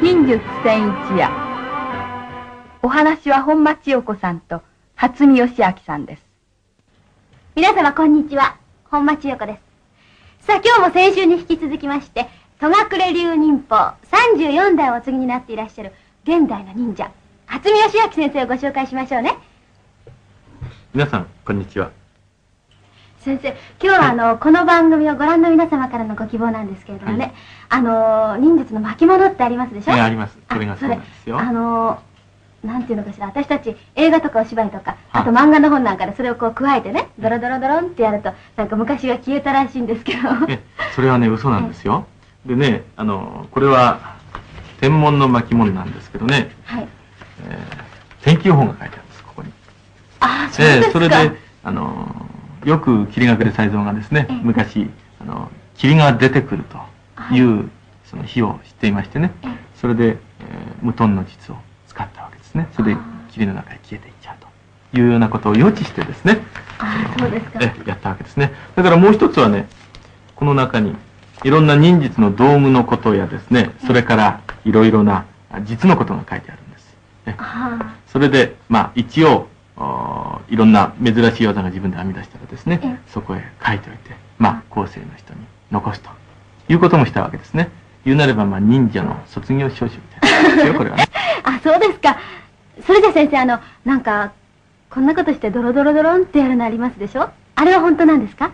忍術千一夜。お話は本町陽子さんと初見義明さんです。皆様こんにちは。本町陽子です。さあ今日も先週に引き続きまして戸隠流忍法34代をお継ぎになっていらっしゃる現代の忍者初見義明先生をご紹介しましょうね。皆さんこんにちは先生今日はあのこの番組をご覧の皆様からのご希望なんですけれどもね、あの忍術の巻物ってありますでしょ？ええあります。これがそうなんですよ。あのなんていうのかしら私たち映画とかお芝居とかはい。あと漫画の本なんかでそれをこう加えてねドロドロドロンってやるとなんか昔が消えたらしいんですけど。えそれはね嘘なんですよ。でねあのこれは天文の巻物なんですけどね、はい。えー天気予報が書いてあるんですここに。ああそうですか、ええそれであのよく霧隠れ才蔵がですねええ昔あの霧が出てくるという、その日を知っていましてね。ええそれで、えー無頓の術を使ったわけですね。それで霧の中へ消えていっちゃうというようなことを予知してですねそうですか。えやったわけですね。だからもう一つはねこの中にいろんな忍術の道具のことやですねそれからいろいろな実のことが書いてあるんです。えあそれでまあ一応おいろんな珍しい技が自分で編み出したらですねええ。そこへ書いておいてまあ後世の人に残すということもしたわけですね。言うなればまあ忍者の卒業証書みたいなですよこれはね。ああそうですか。それじゃ先生あのなんかこんなことしてドロドロドロンってやるのありますでしょ？あれは本当なんですか？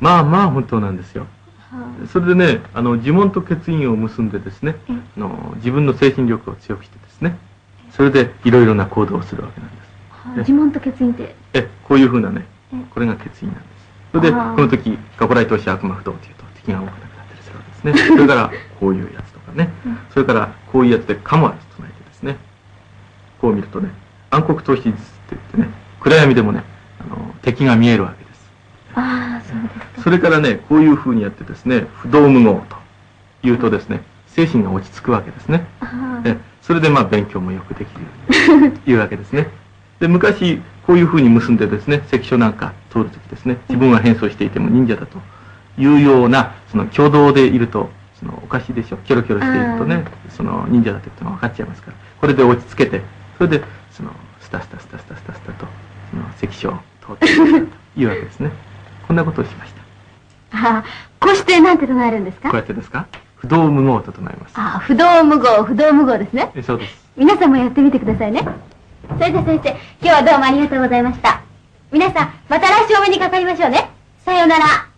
まあまあ本当なんですよ。それでねあの呪文と血印を結んでですねの自分の精神力を強くしてですねそれでいろいろな行動をするわけなんですえ呪文と欠員ってえこういうふうなねえ。これが血印なんです。それでこの時過去来投資悪魔不動というと敵が動かなくなったりするわけですね。それからこういうやつとかね。うん。それからこういうやつでカモアと唱えてですね。こう見るとね暗黒投資術って言ってね暗闇でもねあの敵が見えるわけです。ああそうですか。それからねこういうふうにやってですね不動無業というとですね精神が落ち着くわけですね。あえそれでまあ勉強もよくできるように いうわけですねで昔こういうふうに結んでですね関所なんか通るときですね自分は変装していても忍者だというようなその挙動でいるとそのおかしいでしょキョロキョロしているとねその忍者だということが分かっちゃいますからこれで落ち着けてそれでそのスタスタスタスタスタスタとその関所を通っていくというわけですね。こんなことをしました。ああこうしてなんて唱えるんですか？こうやってですか？不動無業と唱えます。ああ不動無業不動無業ですね。えそうです。皆さんもやってみてくださいねそれじゃ先生今日はどうもありがとうございました。皆さんまた来週お目にかかりましょうね。さようなら。